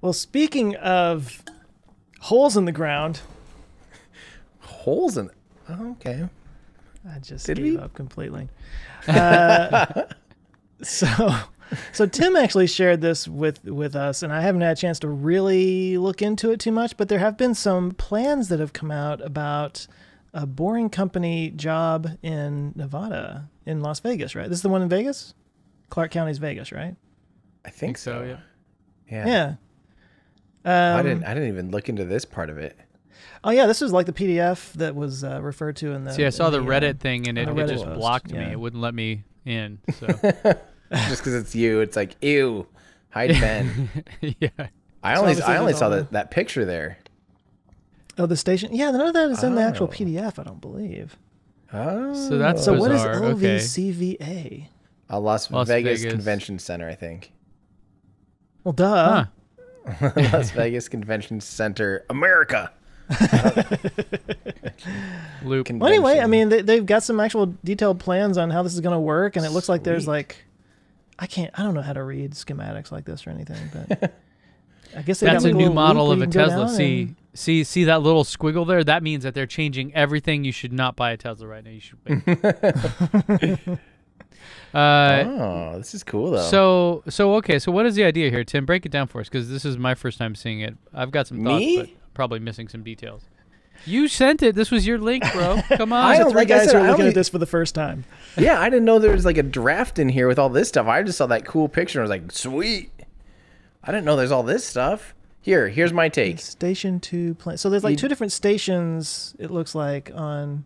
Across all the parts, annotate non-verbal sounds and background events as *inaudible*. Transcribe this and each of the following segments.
Well, speaking of holes in the ground, Holes in. Oh, okay. I just Did gave we? up completely. Uh, *laughs* so, so Tim actually shared this with with us, and I haven't had a chance to really look into it too much. But there have been some plans that have come out about a boring company job in Nevada, in Las Vegas, right? This is the one in Vegas, Clark County's Vegas, right? I think, think so, so. yeah. Yeah. Yeah. Um, I didn't. I didn't even look into this part of it. Oh yeah, this was like the PDF that was uh, referred to in the. See, I saw in the uh, Reddit thing and it, it just post, blocked me. It wouldn't let me in. So *laughs* *laughs* Just because it's you, it's like ew. Hide *laughs* Ben. yeah. I only. obviously I only saw that that picture there. Oh, the station. Yeah, none of that is in the actual Oh. PDF. I don't believe. Oh. So that's So what is bizarre. Okay. A Las, Las Vegas, Vegas. Convention Center, I think. Well, duh. Huh. *laughs* Las Vegas Convention Center, America. *laughs* Loop. Well, anyway, I mean, they, they've got some actual detailed plans on how this is going to work, and it looks like there's Sweet. like, I can't, I don't know how to read schematics like this or anything, but *laughs* I guess they That's got a new model of a you can go Tesla. See, and- see, see that little squiggle there? That means that they're changing everything. You should not buy a Tesla right now. You should wait. Uh, oh, this is cool though. so, so okay. So, what is the idea here, Tim? Break it down for us, because this is my first time seeing it. I've got some thoughts, Me? but probably missing some details. You sent it. This was your link, bro. *laughs* Come on. I don't- three like I guys said, who are I looking only- at this for the first time. *laughs* yeah, I didn't know there was like a draft in here with all this stuff. I just saw that cool picture and I was like, sweet. I didn't know there's all this stuff. Here, here's my take. Station two plan. So there's like two different stations. It looks like on.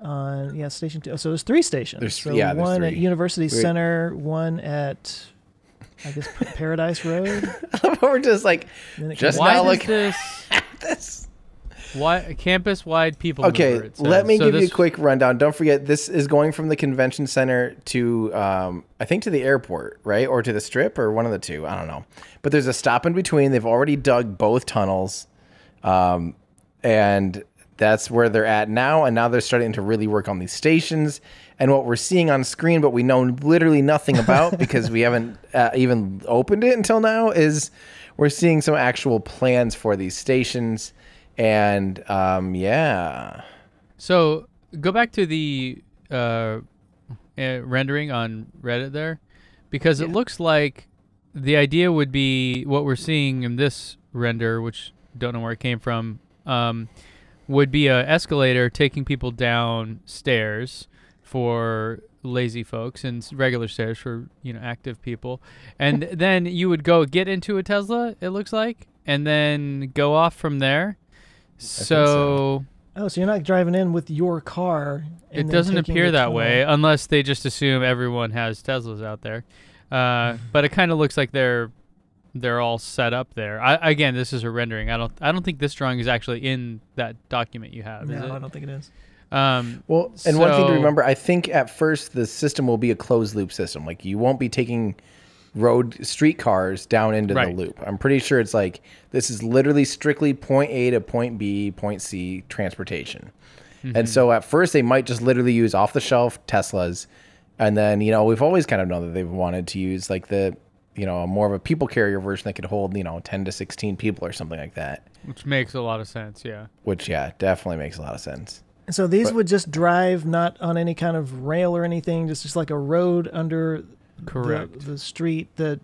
On yeah, station two. So there's three stations. There's- so yeah, there's one at three. University Wait. Center, one at, I guess Paradise Road. *laughs* We're just like, Just Why now does look this *laughs* at this. why campus wide people? Okay, mover, let me So give you a quick rundown. Don't forget, this is going from the convention center to, um, I think, to the airport, right, or to the strip, or one of the two. I don't know. But there's a stop in between. They've already dug both tunnels, um, and that's where they're at now. And now they're starting to really work on these stations. And what we're seeing on screen, but we know literally nothing about *laughs* because we haven't uh, even opened it until now, is we're seeing some actual plans for these stations. And um, yeah. So go back to the uh, uh, rendering on Reddit there, because it looks like the idea would be what we're seeing in this render, which don't know where it came from, um, would be a escalator taking people downstairs for lazy folks and regular stairs for you know active people, and *laughs* then you would go get into a Tesla. It looks like, and then go off from there. so. so Oh, so you're not driving in with your car. it doesn't appear that tunnel. way unless they just assume everyone has Teslas out there. Uh, *laughs* but it kind of looks like they're they're all set up there. I, again, this is a rendering. I don't I don't think this drawing is actually in that document you have. No, I don't think it is. Um, Well, and one thing to remember, I think at first the system will be a closed loop system. Like you won't be taking road street cars down into Right. the loop. I'm pretty sure it's like this is literally strictly point A to point B, point C transportation. Mm-hmm. And so at first they might just literally use off the shelf Teslas. And then, you know, we've always kind of known that they've wanted to use like the, you know, more of a people carrier version that could hold, you know, 10 to 16 people or something like that. which makes a lot of sense. Yeah. Which, yeah, definitely makes a lot of sense. And so these But- would just drive not on any kind of rail or anything, just just like a road under Correct. the, the street that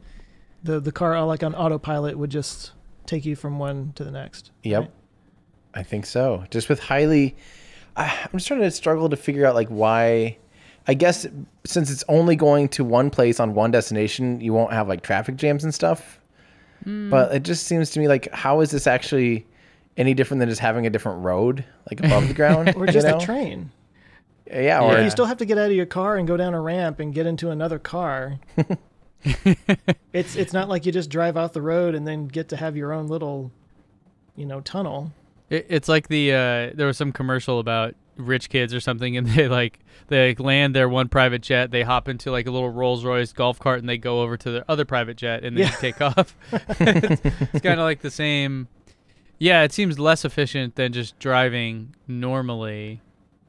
the the car uh, like on autopilot would just take you from one to the next. Yep. right? I think so. Just with highly, I, I'm just trying to struggle to figure out like why. I guess since it's only going to one place on one destination, you won't have like traffic jams and stuff. But it just seems to me like how is this actually any different than just having a different road like above the ground *laughs* Or you just know? a train. Yeah, or If you still have to get out of your car and go down a ramp and get into another car. *laughs* it's it's not like you just drive off the road and then get to have your own little, you know, tunnel. It, it's like the uh, there was some commercial about rich kids or something, and *laughs* they like they like land their one private jet, they hop into like a little Rolls Royce golf cart, and they go over to their other private jet, and they Yeah. take off. *laughs* it's it's kind of like the same. Yeah, it seems less efficient than just driving normally.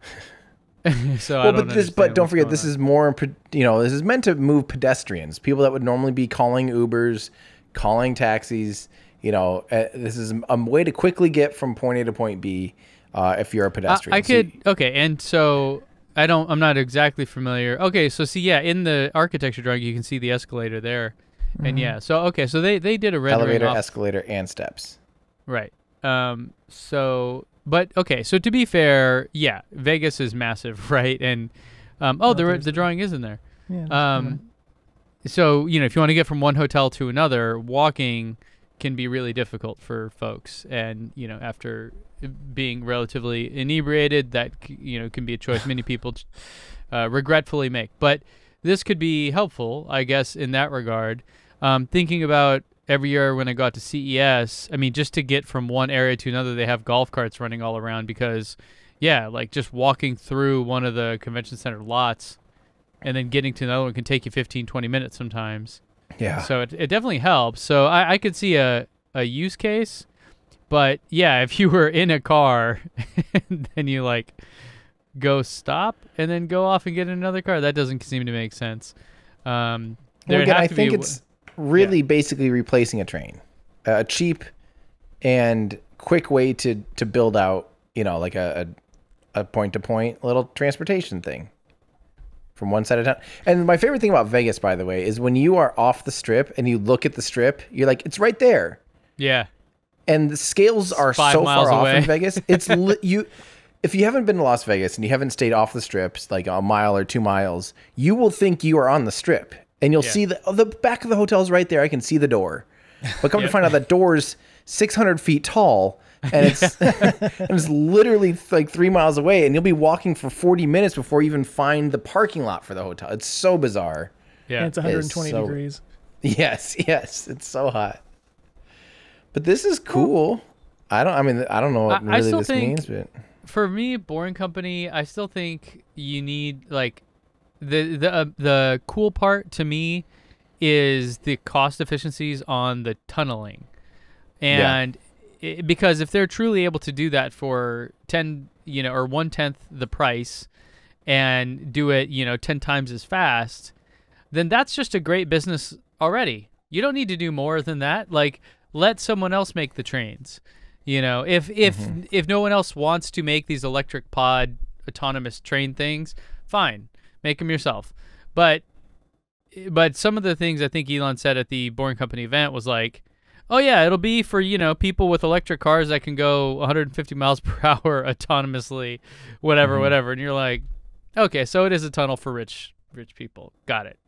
*laughs* so I well, but this, but don't forget, this on. is more, you know, this is meant to move pedestrians, people that would normally be calling Ubers, calling taxis. You know, uh, this is a way to quickly get from point A to point B. Uh, if you're a pedestrian, I So could you- okay, and so I don't. I'm not exactly familiar. Okay, so see, yeah, in the architecture drawing, you can see the escalator there, and yeah, so okay, so they they did a rendering elevator, off, escalator, and steps. right. Um, so but okay, so to be fair, yeah, Vegas is massive, *laughs* right? And um, oh, Oh, the the the- drawing is in there. Yeah. Um, so you know, if you want to get from one hotel to another, walking can be really difficult for folks, and you know, after being relatively inebriated, that you know can be a choice many *laughs* people uh, regretfully make. But this could be helpful, I guess, in that regard. Um, thinking about every year when I got to CES, I mean, just to get from one area to another, they have golf carts running all around because, yeah, like just walking through one of the convention center lots and then getting to another one can take you 15, 20 minutes sometimes. Yeah. So it, it definitely helps. So I, I could see a, a use case. But yeah, *laughs* if you were in a car and *laughs* then you like go stop and then go off and get another car, that doesn't seem to make sense. Um, Well, again, I think it's really basically replacing a train, a cheap and quick way to to build out, you know, like a a point to point little transportation thing from one side of town. And my favorite thing about Vegas, by the way, is when you are off the strip and you look at the strip, you're like, it's right there. yeah, And the scales are Five so far off in Vegas. *laughs* It's li- you. If you haven't been to Las Vegas and you haven't stayed off the strips, like a mile or two miles, you will think you are on the strip, and you'll Yeah. see the oh, the back of the hotel is right there. I can see the door, but come to *laughs* find out that door's 600 feet tall, and it's *laughs* and it's literally like three miles away, and you'll be walking for 40 minutes before you even find the parking lot for the hotel. It's so bizarre. yeah. and it's 120 so- degrees. Yes, *laughs* yes, it's so hot. But this is cool. I don't. I mean, I don't know what I- I really still this think- means, but for me, Boring Company, I still think you need like the the uh, the cool part to me is the cost efficiencies on the tunneling, Yeah. and because if they're truly able to do that for ten, you know, or one tenth the price, and do it, you know, ten times as fast, then that's just a great business already. You don't need to do more than that. Like let someone else make the trains. You know, if if mm-hmm. if no one else wants to make these electric pod autonomous train things, fine, make them yourself. But but some of the things I think Elon said at the Boring Company event was like, "Oh yeah, it'll be for you know people with electric cars that can go 150 miles *laughs* per hour autonomously, whatever, mm-hmm. whatever." And you're like, "Okay, so it is a tunnel for rich rich people. Got it."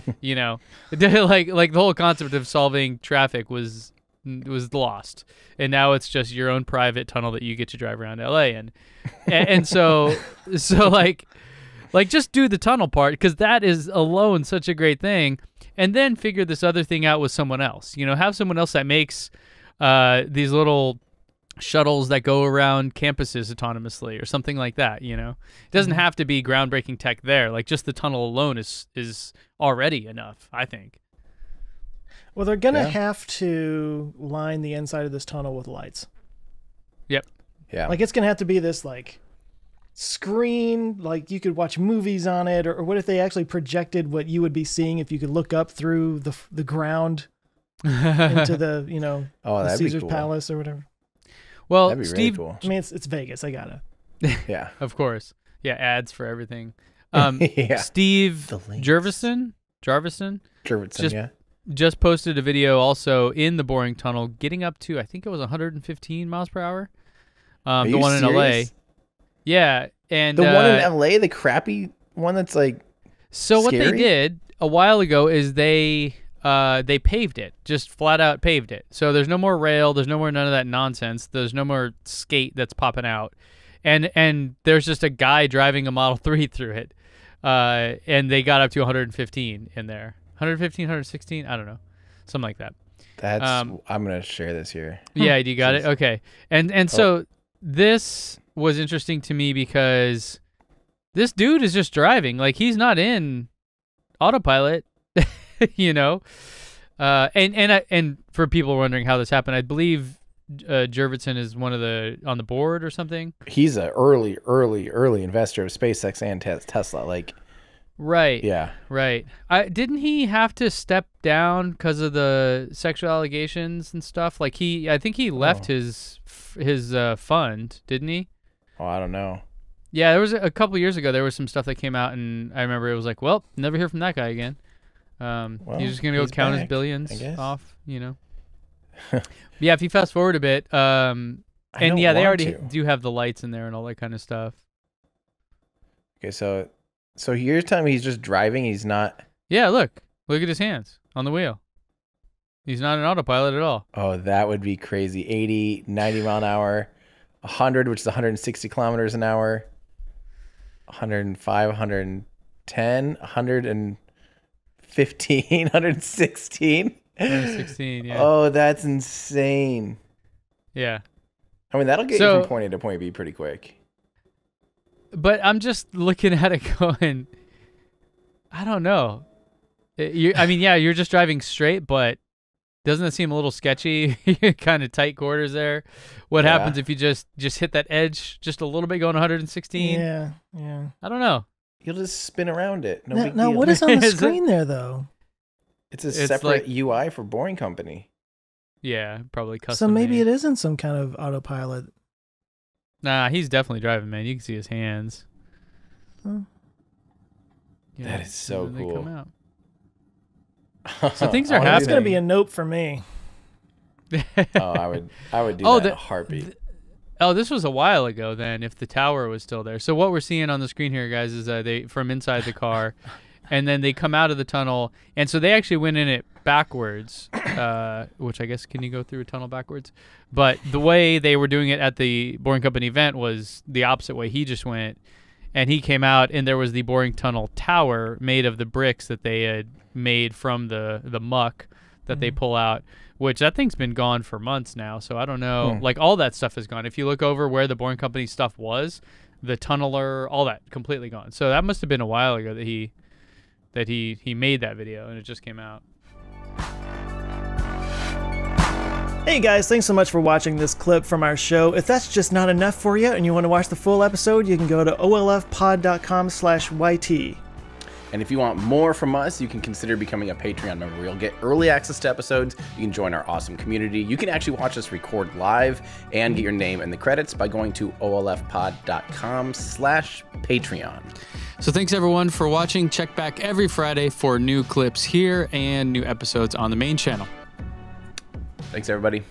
*laughs* you know, *laughs* like like the whole concept of solving traffic was was lost, and now it's just your own private tunnel that you get to drive around LA in, and, and so so like like just do the tunnel part because that is alone such a great thing, and then figure this other thing out with someone else. You know, have someone else that makes uh, these little shuttles that go around campuses autonomously or something like that you know? It doesn't have to be groundbreaking tech there. Like just the tunnel alone is is already enough i think. Well, they're gonna Yeah. have to line the inside of this tunnel with lights. yep. Yeah, Like it's gonna have to be this like screen, like you could watch movies on it, or, or what if they actually projected what you would be seeing if you could look up through the the ground into the you know *laughs* oh, the that'd Caesar's cool. Palace or whatever. well That'd be steve really I mean, it's it's Vegas. I gotta. *laughs* Yeah, *laughs* of course yeah ads for everything um yeah. steve jervison jarvison Jurvetson, just- yeah. just posted a video also in the boring tunnel getting up to i think it was 115 miles per hour um Are the you one in la serious? Yeah and The one uh, in L.A., the crappy one that's like So what they did a while ago is they uh, they paved it, just flat out paved it. So there's no more rail, there's no more none of that nonsense. There's no more skate that's popping out, and and there's just a guy driving a Model *laughs* Three through it, uh, and they got up to 115 in there, 115, 116, I don't know, something like that. that's. Um, I'm gonna share this here. Yeah, *laughs* you got it. Okay, and and so this was interesting to me because this dude is just driving, like he's not in autopilot, *laughs* you know. Uh, and and I, and for people wondering how this happened, I believe uh, Jurvetson is one of the on the board or something. He's an early, early, early investor of SpaceX and Tes- Tesla. Like Right. Yeah. Right. I didn't he have to step down because of the sexual allegations and stuff? Like he, I think he left Oh. his his uh, fund, didn't he? Oh, I don't know. Yeah, there was a, couple years ago. There was some stuff that came out, and I remember it was like, well, never hear from that guy again. Um, Well, he's just gonna go count his billions off, you know. *laughs* yeah, if you fast forward a bit, um, and yeah, they already to. do have the lights in there and all that kind of stuff. Okay, so so you're he's just driving. He's not. Yeah, look, look at his hands on the wheel. He's not an autopilot at all. Oh, that would be crazy. 80, 90 mile an hour, 100, which is 160 kilometers an hour, 105, 110, 115, 116. *laughs* 116, yeah. Oh, that's insane. Yeah. I mean, that'll get So- you from point A to point B pretty quick. But I'm just looking *laughs* at it going, I don't know. Eh, you, I mean, yeah, you're just driving straight, but doesn't it seem a little sketchy? *laughs* kind of tight quarters there. What Yeah. happens if you just just hit that edge just a little bit going 116? Yeah, yeah. I don't know. You'll just spin around it. No now, big now what is on *laughs* the Is it- screen there though? It's a It's separate like- UI for Boring Company. Yeah, probably custom. so maybe made. it isn't some kind of autopilot. Nah, he's definitely driving, man. You can see his hands. Huh. Yeah, That is so and then they come cool. Out. So things are *laughs* I wanna It's gonna be a nope for me. *laughs* Oh, I would, I would do Oh, that in the- a heartbeat. th- Oh, this was a while ago then. If the tower was still there, so what we're seeing on the screen here, guys, is uh, they from inside the car, *laughs* and then they come out of the tunnel, and so they actually went in it backwards, uh, which I guess can you go through a tunnel backwards? But the way they were doing it at the Boring Company event was the opposite way. He just went, and he came out, and there was the Boring Tunnel tower made of the bricks that they had made from the the muck that they pull out which that thing's been gone for months now. So I don't know. Hmm. Like all that stuff is gone. If you look over where the Boring Company stuff was, the tunneler, all that completely gone. So that must have been a while ago that he that he he made that video and it just came out. Hey guys, thanks so much for watching this clip from our show. If that's just not enough for you and you want to watch the full episode, you can go to olfpod.com slash YT. And if you want more from us, you can consider becoming a Patreon member. You'll get early access to episodes. You can join our awesome community. You can actually watch us record live and get your name in the credits by going to olfpod.com slash Patreon. So thanks everyone for watching. Check back every Friday for new clips here and new episodes on the main channel. Thanks, everybody.